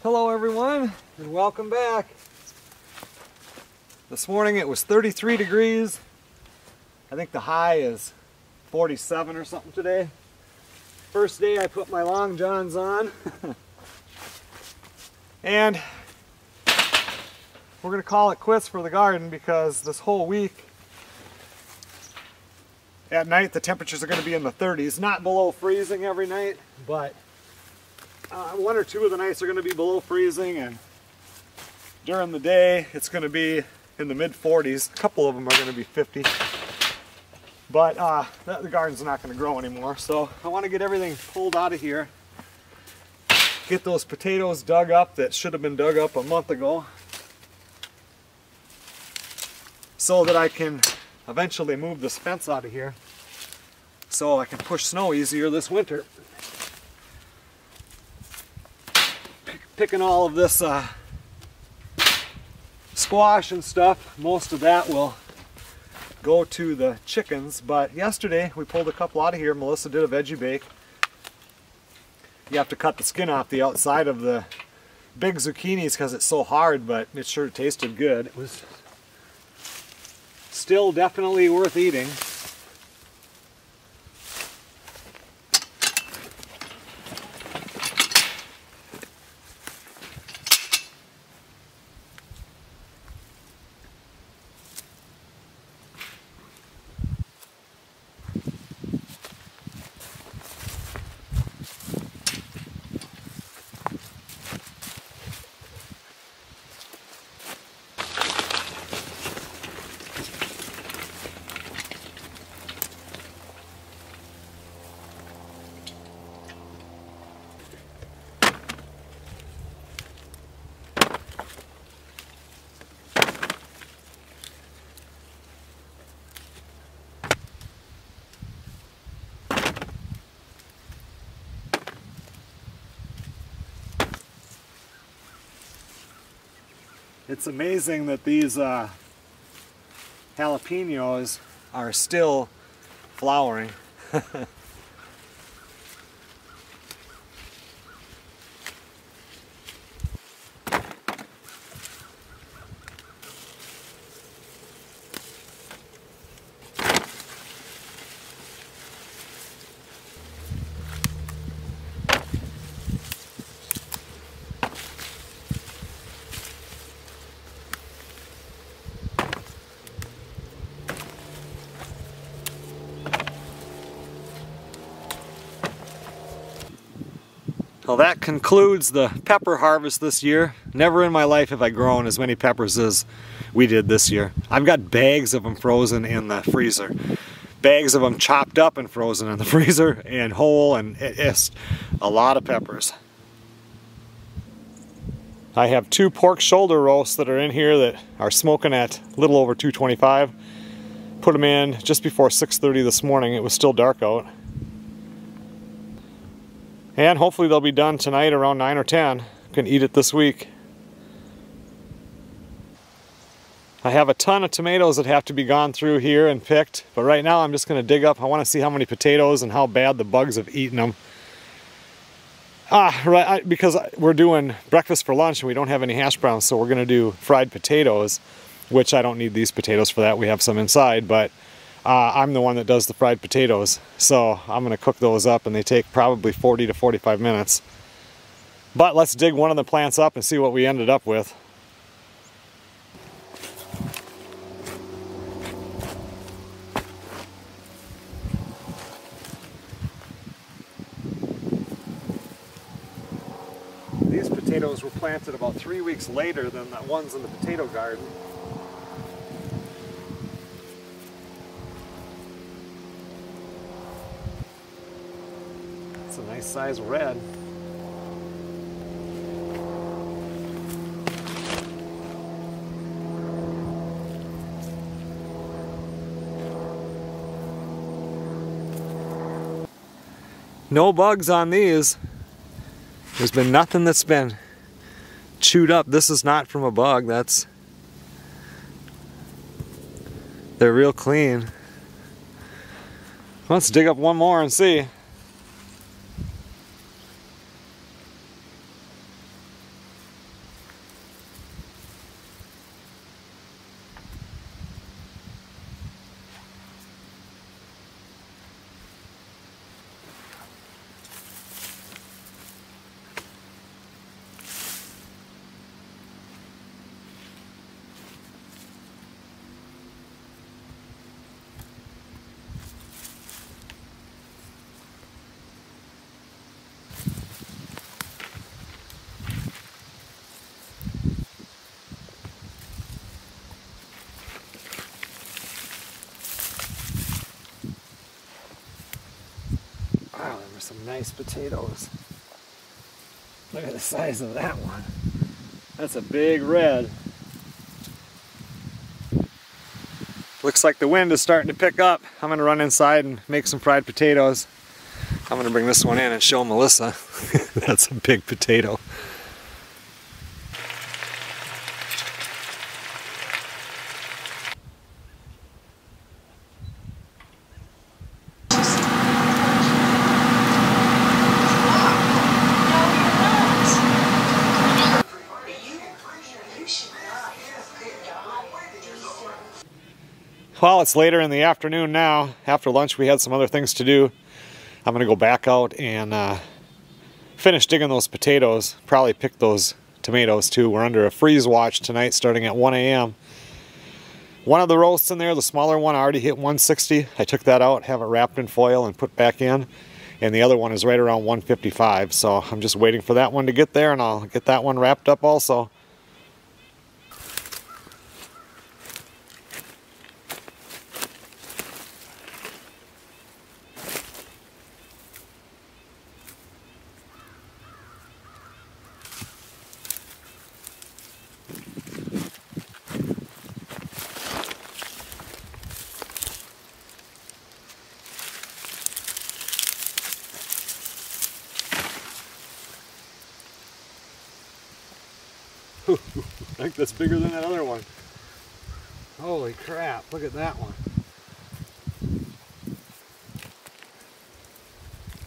Hello everyone and welcome back. This morning it was 33 degrees. I think the high is 47 or something today. First day I put my long johns on. and we're going to call it quits for the garden because this whole week at night the temperatures are going to be in the 30s. Not below freezing every night, but uh, one or two of the nights are going to be below freezing and during the day it's going to be in the mid 40s. A couple of them are going to be 50. But uh, the garden's not going to grow anymore. So I want to get everything pulled out of here. Get those potatoes dug up that should have been dug up a month ago. So that I can eventually move this fence out of here. So I can push snow easier this winter. Picking all of this uh, squash and stuff. Most of that will go to the chickens, but yesterday we pulled a couple out of here. Melissa did a veggie bake. You have to cut the skin off the outside of the big zucchinis because it's so hard, but it sure tasted good. It was still definitely worth eating. It's amazing that these uh, jalapenos are still flowering. that concludes the pepper harvest this year. Never in my life have I grown as many peppers as we did this year. I've got bags of them frozen in the freezer. Bags of them chopped up and frozen in the freezer and whole and it's a lot of peppers. I have two pork shoulder roasts that are in here that are smoking at a little over 225. Put them in just before 6.30 this morning. It was still dark out. And hopefully they'll be done tonight around 9 or 10. Can eat it this week. I have a ton of tomatoes that have to be gone through here and picked, but right now I'm just going to dig up. I want to see how many potatoes and how bad the bugs have eaten them. Ah, right, I, because we're doing breakfast for lunch and we don't have any hash browns, so we're going to do fried potatoes, which I don't need these potatoes for that. We have some inside, but uh, I'm the one that does the fried potatoes. So I'm gonna cook those up and they take probably 40 to 45 minutes. But let's dig one of the plants up and see what we ended up with. These potatoes were planted about three weeks later than the ones in the potato garden. Nice size red. No bugs on these. There's been nothing that's been chewed up. This is not from a bug. That's they're real clean. Let's dig up one more and see. Some nice potatoes. Look at the size of that one. That's a big red. Looks like the wind is starting to pick up. I'm gonna run inside and make some fried potatoes. I'm gonna bring this one in and show Melissa. That's a big potato. It's later in the afternoon now. After lunch, we had some other things to do. I'm to go back out and uh, finish digging those potatoes. Probably pick those tomatoes too. We're under a freeze watch tonight starting at 1 a.m. One of the roasts in there, the smaller one, I already hit 160. I took that out, have it wrapped in foil and put back in. And the other one is right around 155. So I'm just waiting for that one to get there and I'll get that one wrapped up also. I think that's bigger than that other one. Holy crap, look at that one.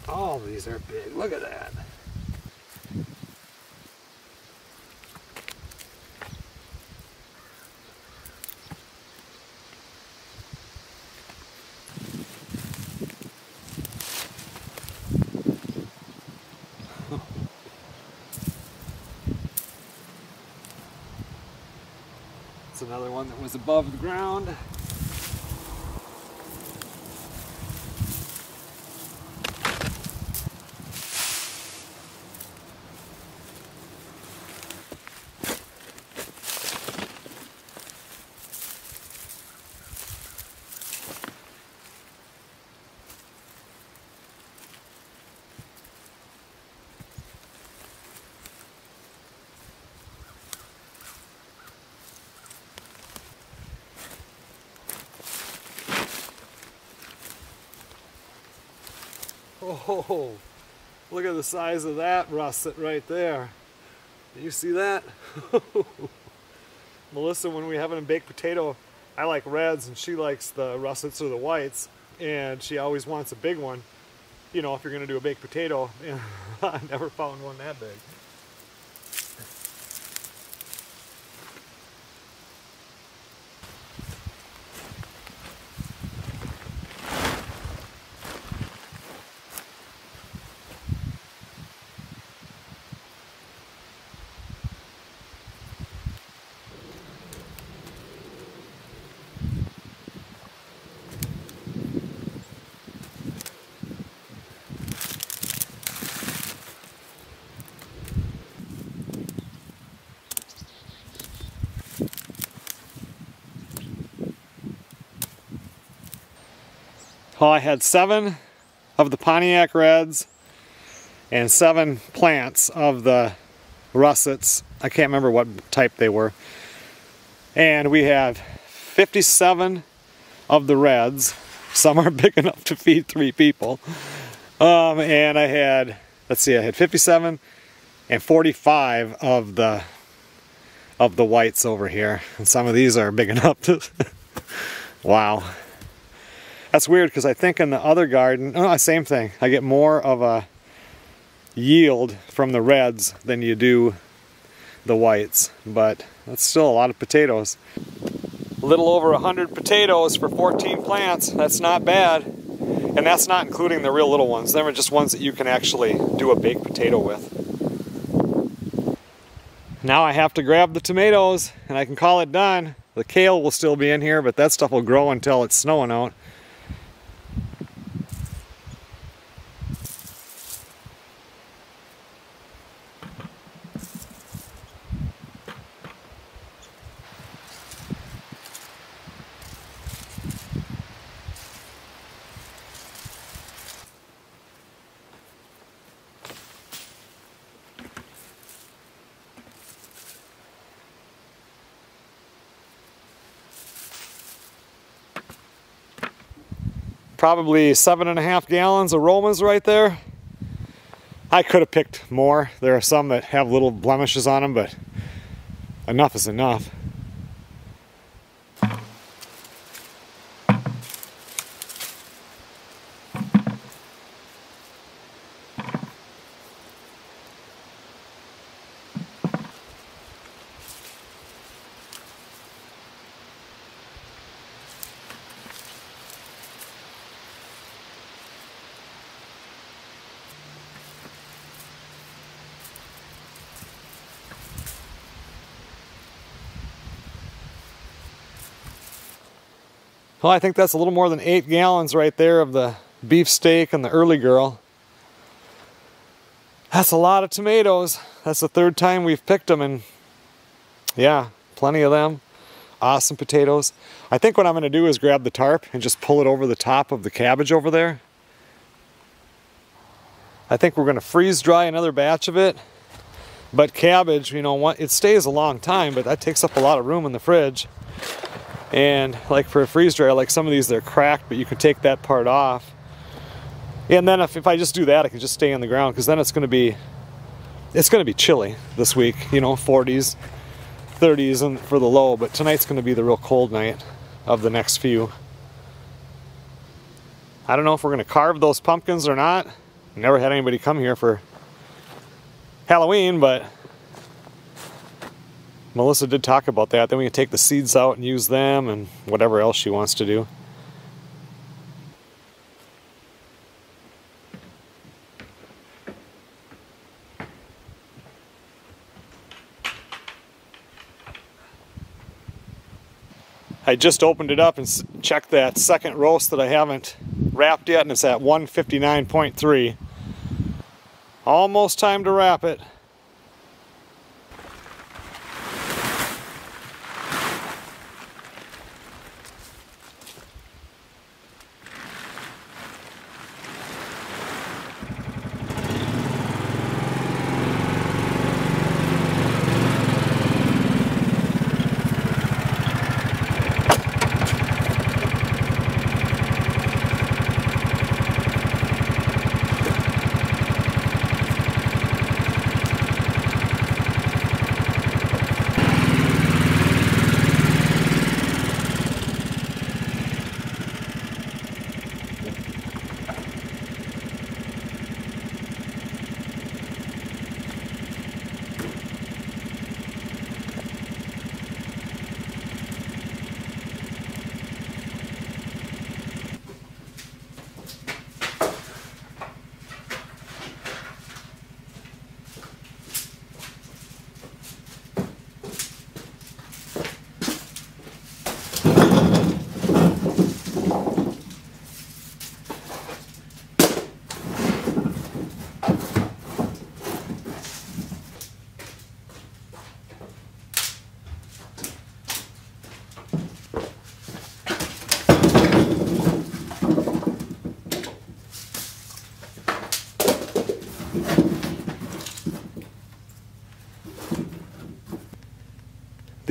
All these are big, look at that. another one that was above the ground. Oh, look at the size of that russet right there. You see that? Melissa, when we have a baked potato, I like reds and she likes the russets or the whites, and she always wants a big one. You know, if you're gonna do a baked potato, I never found one that big. Well, I had seven of the Pontiac Reds and seven plants of the russets. I can't remember what type they were. And we have 57 of the reds. Some are big enough to feed three people. Um, and I had, let's see, I had 57 and 45 of the of the whites over here. And some of these are big enough to, wow. That's weird because I think in the other garden, oh, same thing. I get more of a yield from the reds than you do the whites, but that's still a lot of potatoes. A little over 100 potatoes for 14 plants. That's not bad. And that's not including the real little ones. Them are just ones that you can actually do a baked potato with. Now I have to grab the tomatoes and I can call it done. The kale will still be in here, but that stuff will grow until it's snowing out. Probably seven and a half gallons of Romas right there. I could have picked more. There are some that have little blemishes on them, but enough is enough. Well, I think that's a little more than eight gallons right there of the beef steak and the early girl. That's a lot of tomatoes. That's the third time we've picked them and yeah, plenty of them. Awesome potatoes. I think what I'm gonna do is grab the tarp and just pull it over the top of the cabbage over there. I think we're gonna freeze dry another batch of it. But cabbage, you know, it stays a long time, but that takes up a lot of room in the fridge. And like for a freeze dryer, like some of these, they're cracked, but you can take that part off. And then if, if I just do that, I can just stay on the ground because then it's going to be, it's going to be chilly this week, you know, 40s, 30s and for the low, but tonight's going to be the real cold night of the next few. I don't know if we're going to carve those pumpkins or not. Never had anybody come here for Halloween, but Melissa did talk about that. Then we can take the seeds out and use them and whatever else she wants to do. I just opened it up and checked that second roast that I haven't wrapped yet and it's at 159.3. Almost time to wrap it.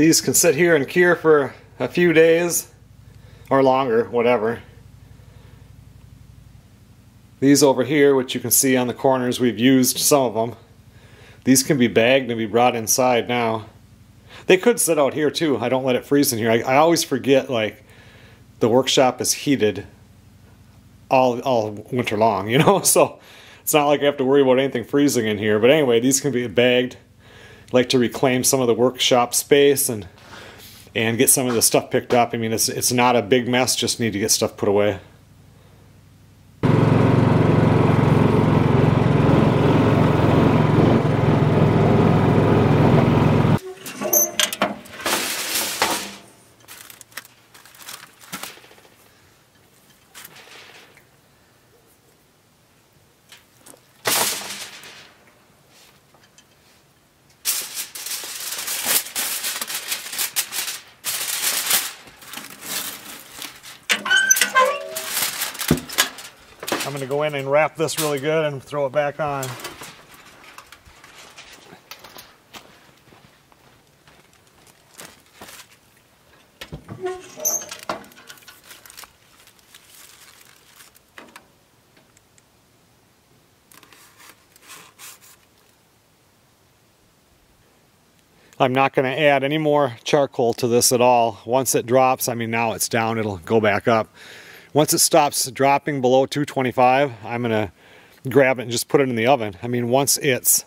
These can sit here and cure for a few days or longer, whatever. These over here, which you can see on the corners, we've used some of them. These can be bagged and be brought inside now. They could sit out here too. I don't let it freeze in here. I, I always forget like the workshop is heated all, all winter long, you know? So it's not like I have to worry about anything freezing in here. But anyway, these can be bagged like to reclaim some of the workshop space and and get some of the stuff picked up. I mean, it's it's not a big mess. Just need to get stuff put away. this really good and throw it back on. I'm not going to add any more charcoal to this at all. Once it drops, I mean, now it's down, it'll go back up. Once it stops dropping below 225, I'm to grab it and just put it in the oven. I mean once it's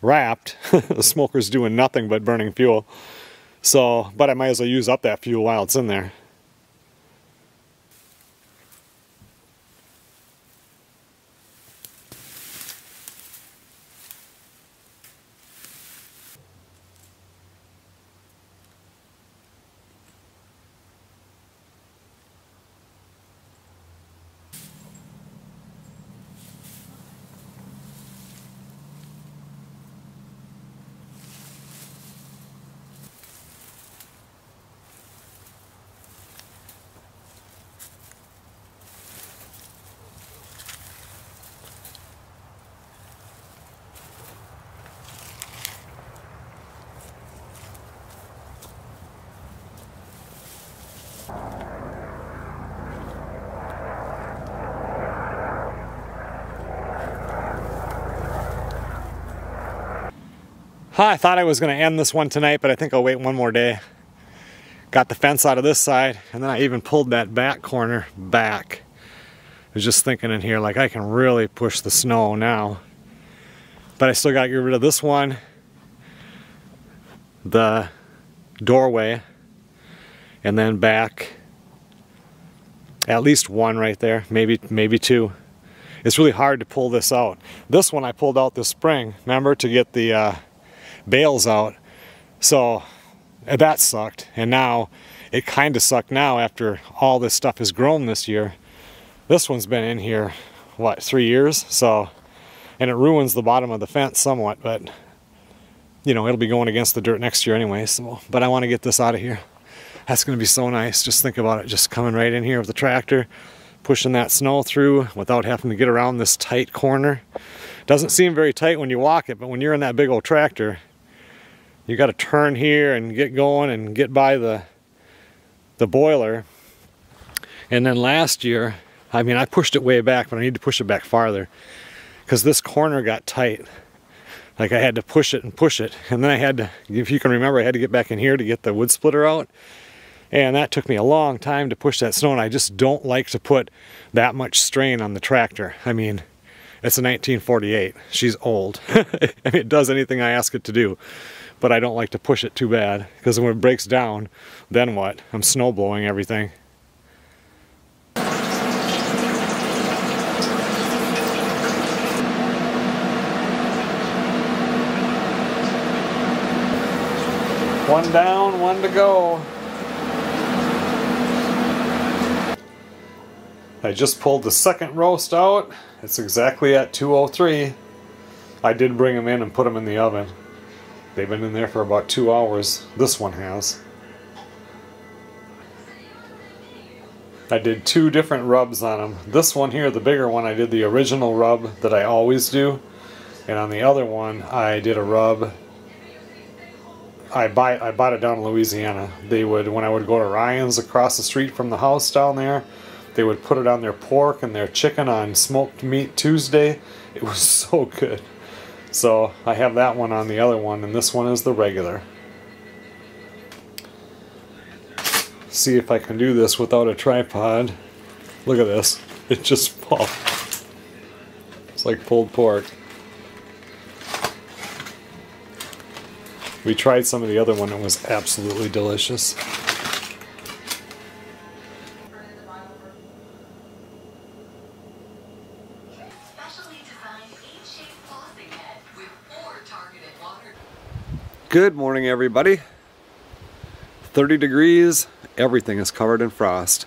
wrapped, the smoker's doing nothing but burning fuel. So, but I might as well use up that fuel while it's in there. I thought I was going to end this one tonight, but I think I'll wait one more day. Got the fence out of this side, and then I even pulled that back corner back. I was just thinking in here, like I can really push the snow now. But I still got to get rid of this one, the doorway, and then back at least one right there, maybe maybe two. It's really hard to pull this out. This one I pulled out this spring, remember, to get the uh, bales out. So uh, that sucked. And now it kind of sucked now after all this stuff has grown this year. This one's been in here, what, three years? So, and it ruins the bottom of the fence somewhat, but you know, it'll be going against the dirt next year anyway. So, but I want to get this out of here. That's going to be so nice. Just think about it, just coming right in here with the tractor, pushing that snow through without having to get around this tight corner. Doesn't seem very tight when you walk it, but when you're in that big old tractor, you got to turn here and get going and get by the the boiler. And then last year I mean I pushed it way back but I need to push it back farther because this corner got tight. Like I had to push it and push it. And then I had to if you can remember I had to get back in here to get the wood splitter out. And that took me a long time to push that snow and I just don't like to put that much strain on the tractor. I mean it's a 1948 she's old. I mean it does anything I ask it to do but I don't like to push it too bad because when it breaks down, then what? I'm snow blowing everything. One down, one to go. I just pulled the second roast out. It's exactly at 203. I did bring them in and put them in the oven. They've been in there for about two hours. This one has. I did two different rubs on them. This one here, the bigger one, I did the original rub that I always do. And on the other one, I did a rub. I buy I bought it down in Louisiana. They would when I would go to Ryan's across the street from the house down there, they would put it on their pork and their chicken on smoked meat Tuesday. It was so good. So I have that one on the other one, and this one is the regular. See if I can do this without a tripod. Look at this. It just falls. It's like pulled pork. We tried some of the other one, it was absolutely delicious. Good morning, everybody. 30 degrees, everything is covered in frost.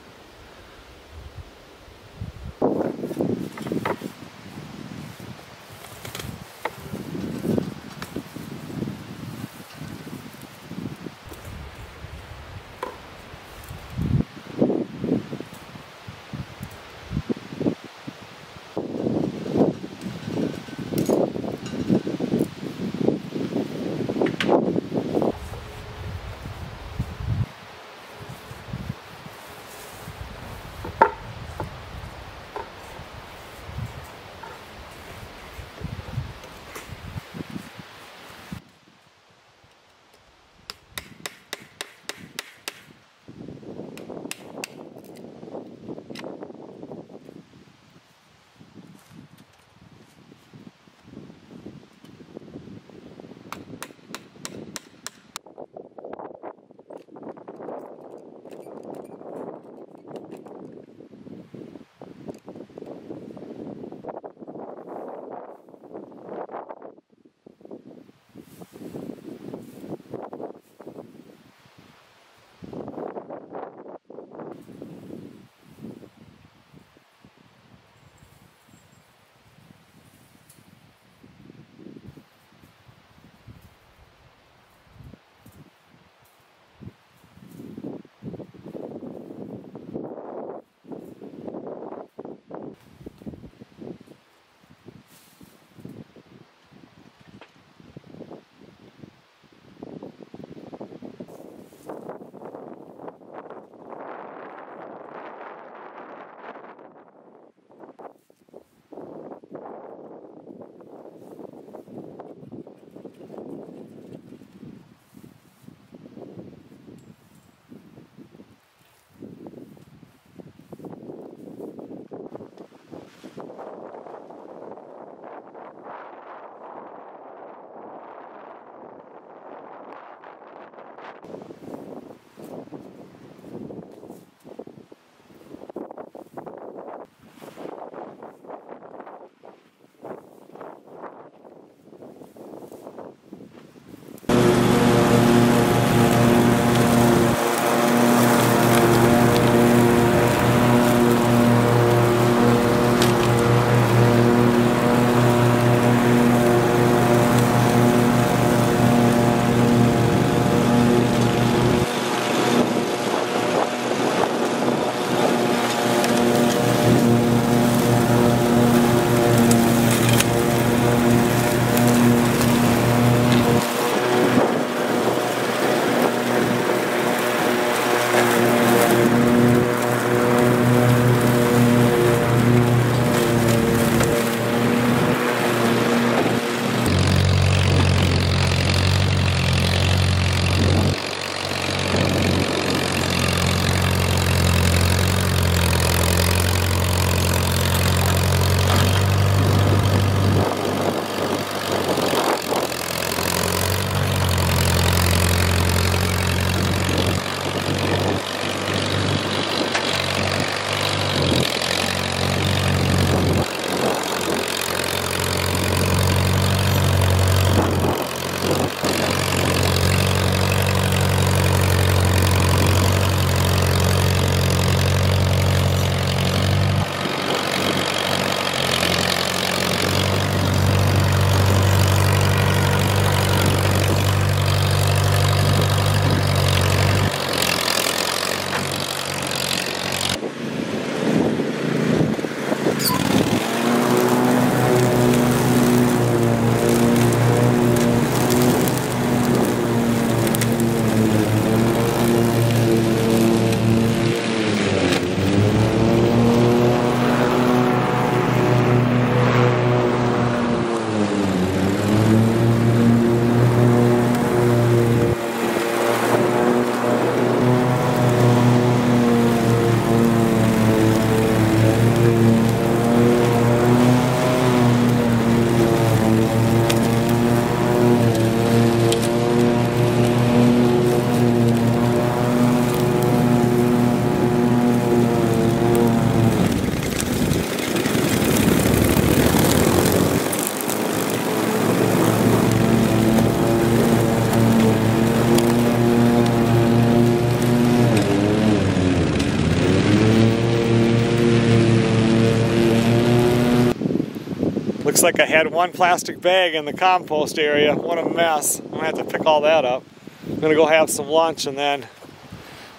Like I had one plastic bag in the compost area. What a mess. I'm gonna have to pick all that up. I'm gonna go have some lunch and then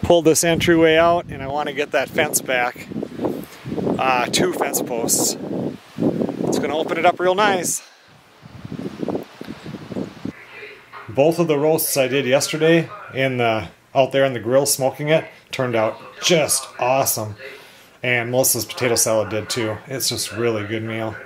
pull this entryway out and I wanna get that fence back. Uh, two fence posts. It's gonna open it up real nice. Both of the roasts I did yesterday in the out there in the grill smoking it turned out just awesome. And Melissa's potato salad did too. It's just really good meal.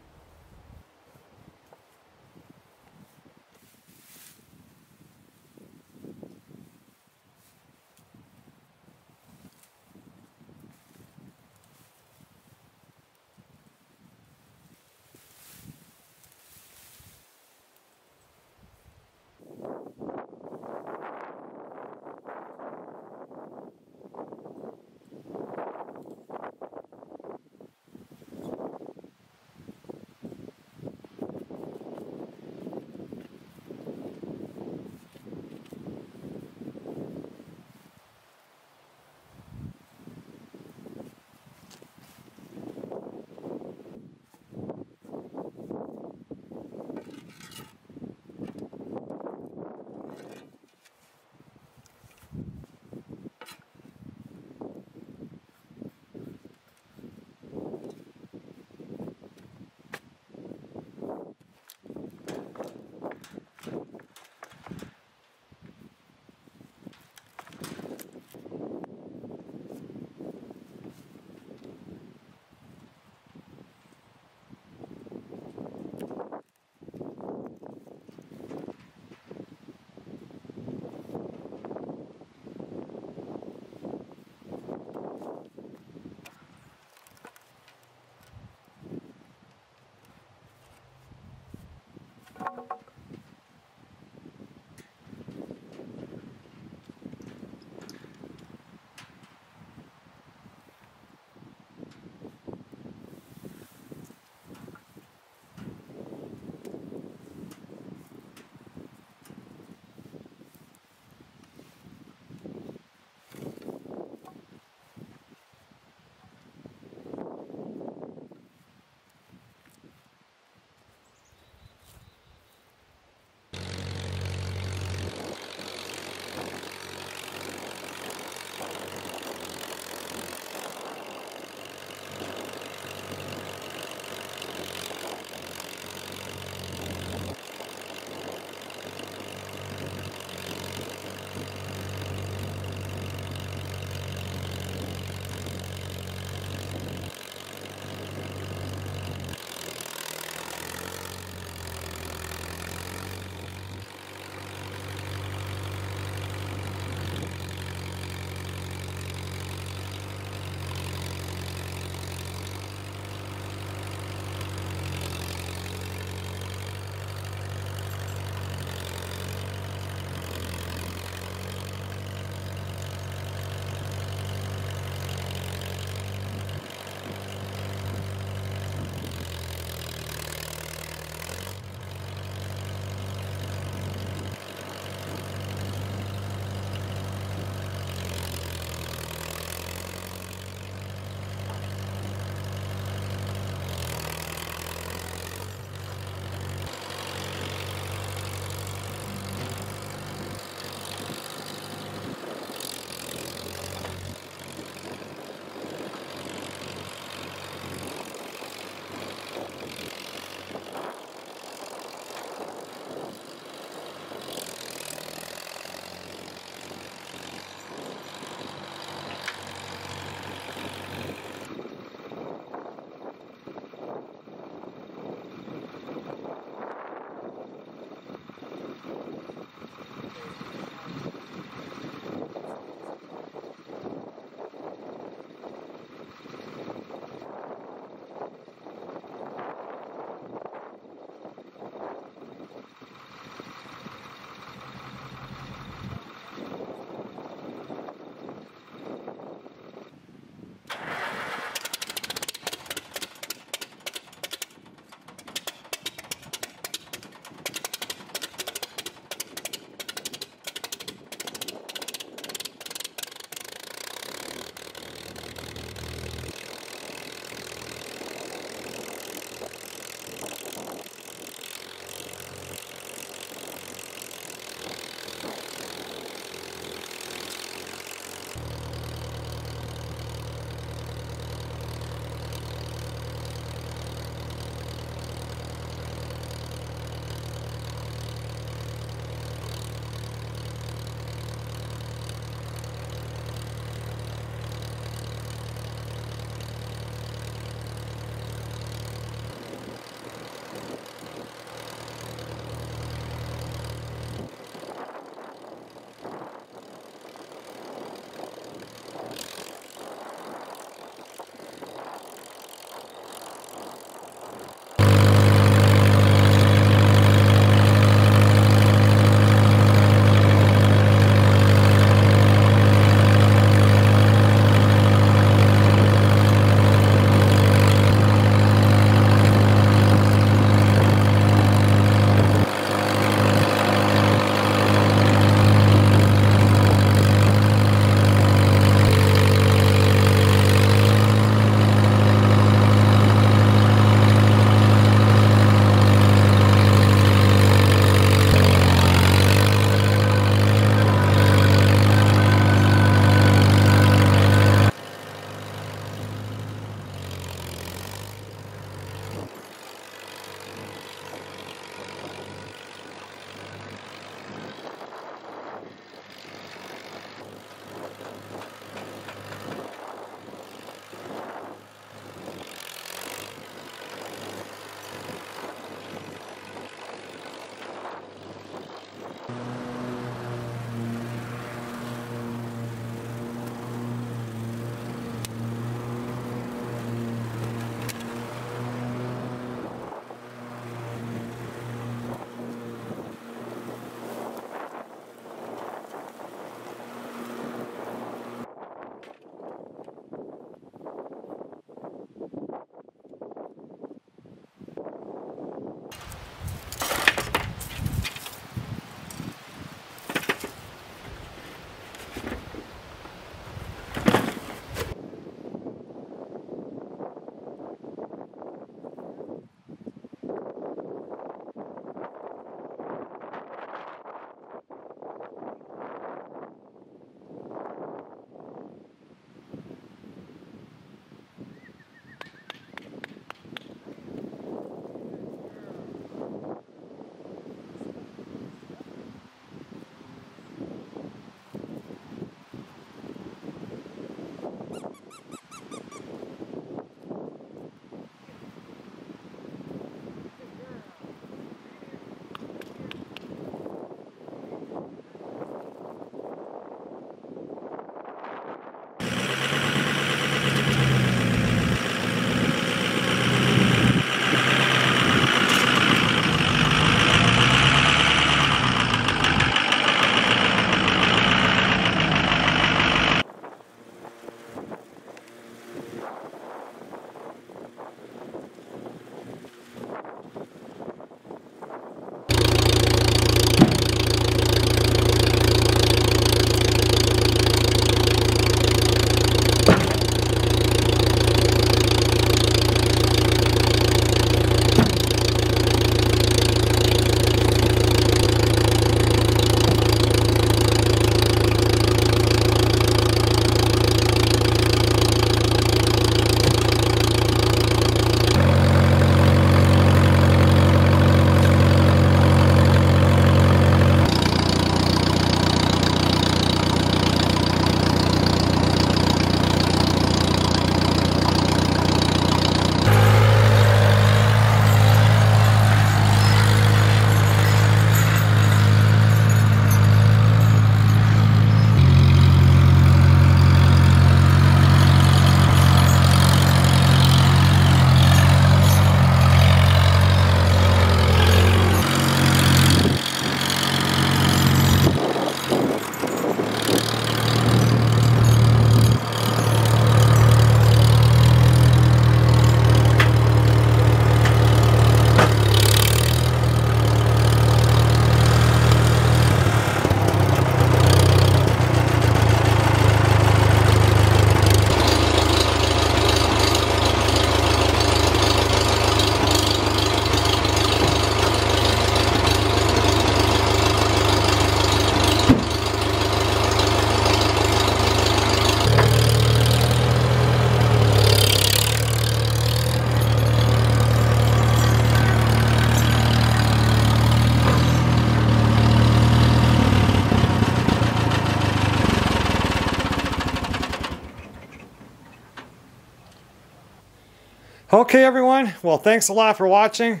Okay, everyone. Well, thanks a lot for watching.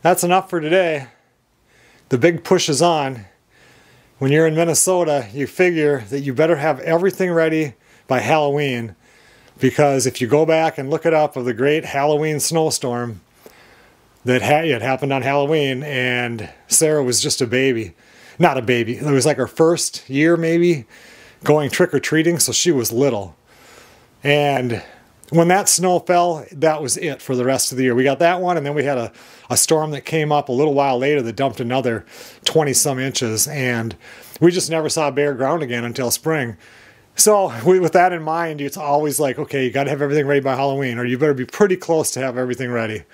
That's enough for today. The big push is on. When you're in Minnesota, you figure that you better have everything ready by Halloween because if you go back and look it up of the great Halloween snowstorm that ha it happened on Halloween and Sarah was just a baby. Not a baby. It was like her first year maybe going trick-or-treating, so she was little. And when that snow fell, that was it for the rest of the year. We got that one, and then we had a, a storm that came up a little while later that dumped another 20 some inches, and we just never saw bare ground again until spring. So, we, with that in mind, it's always like, okay, you got to have everything ready by Halloween, or you better be pretty close to have everything ready.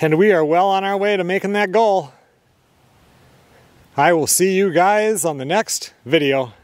And we are well on our way to making that goal. I will see you guys on the next video.